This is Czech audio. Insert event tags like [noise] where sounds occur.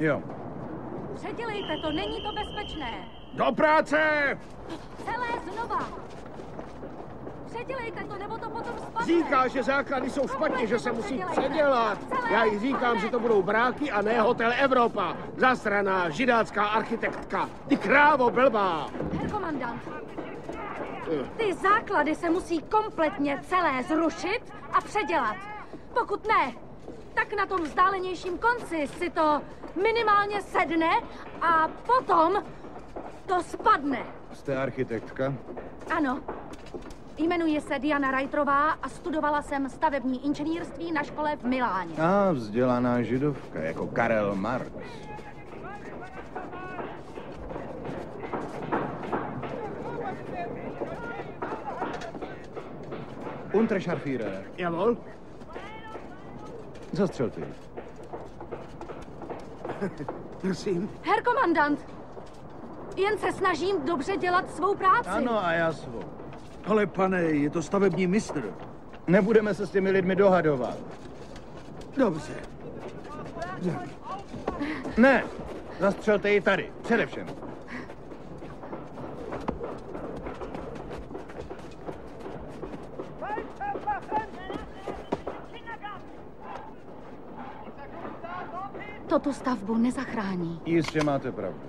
Jo. Předělejte to, není to bezpečné. Do práce! Celé znova. Předělejte to, nebo to potom spadne. Říká, že základy jsou špatně, že se musí předělat. Já jí říkám, že to budou bráky a ne hotel Evropa. Zasraná židácká architektka. Ty krávo blbá. Herr komandant, ty základy se musí kompletně celé zrušit a předělat. Pokud ne, tak na tom vzdálenějším konci si to minimálně sedne a potom to spadne. Jste architektka? Ano. Jmenuji se Diana Reitrová a studovala jsem stavební inženýrství na škole v Miláně. A vzdělaná židovka, jako Karel Marx. Unterscharführer, Jawohl. Zastřelte ji. [laughs] Prosím. Herr komandant, jen se snažím dobře dělat svou práci. Ano, a já svou. Ale pane, je to stavební mistr. Nebudeme se s těmi lidmi dohadovat. Dobře. Ne, zastřelte ji tady, především. Toto stavbu nezachrání. Jistě máte pravdu.